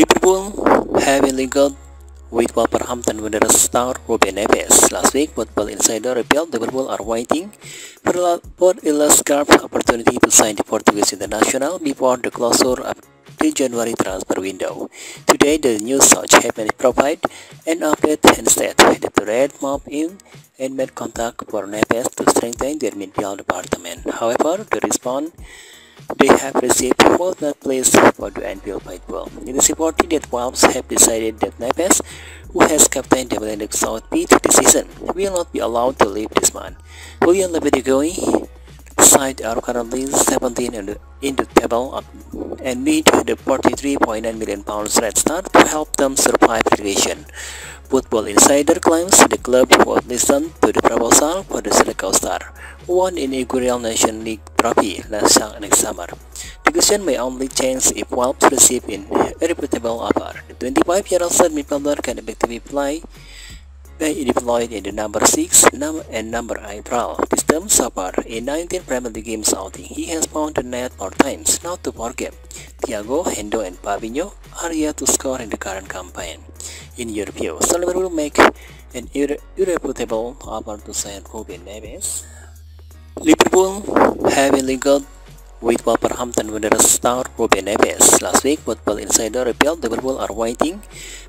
Liverpool heavily got with Wolverhampton Wanderers star Ruben Neves. Last week, Football Insider revealed Liverpool are waiting for, a last scarf opportunity to sign the Portuguese international before the closure of the January transfer window. Today, the news such happened provide an update that the Red moved in and made contact for Neves to strengthen their midfield department. However, the response they have received not placed for the Anfield Football. It is reported that Wolves have decided that Neves, who has captained the Atlantic South Beat this season, will not be allowed to leave this month. William Lopetegui are currently 17 in the, in the table and need the 43.9 million pounds red star to help them survive relegation. Football Insider claims the club was listened to the proposal for the Silicon Star, won inaugural Nation League trophy last summer. The question may only change if Wolves receive a reputable offer. The 25-year-old midfielder can effectively play they deployed in the number 6 number and number 8 role. This term so far in 19 Premier League games outing, he has found the net more times, not to forget. Thiago, Hendo and Fabinho are yet to score in the current campaign. In your view, Silver will make an irre irreputable offer to sign Ruben Neves. Liverpool heavily got with Wolverhampton Wanderers star Ruben Neves. Last week, Football Insider revealed Liverpool are waiting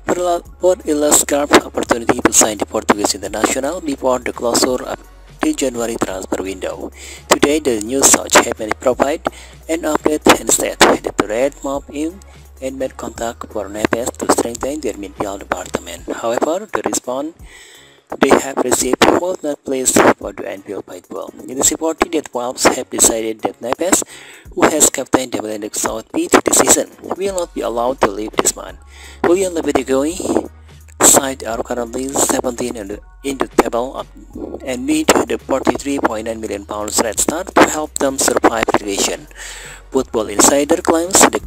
for, a scarf opportunity to sign the Portuguese international before the closure of the January transfer window. Today, the news such happened provide an update that the Red mob in and made contact for Neves to strengthen their midfield department. However, the response they have received was not placed for the NPL Anfield Football. It is reported that Wolves have decided that Neves, who has captained the Atlantic South Beat this season, will not be allowed to leave this month. William Lopetegui side are currently 17 in the, in the table and need the 43.9 million pounds red star to help them survive relegation. Football Insider claims the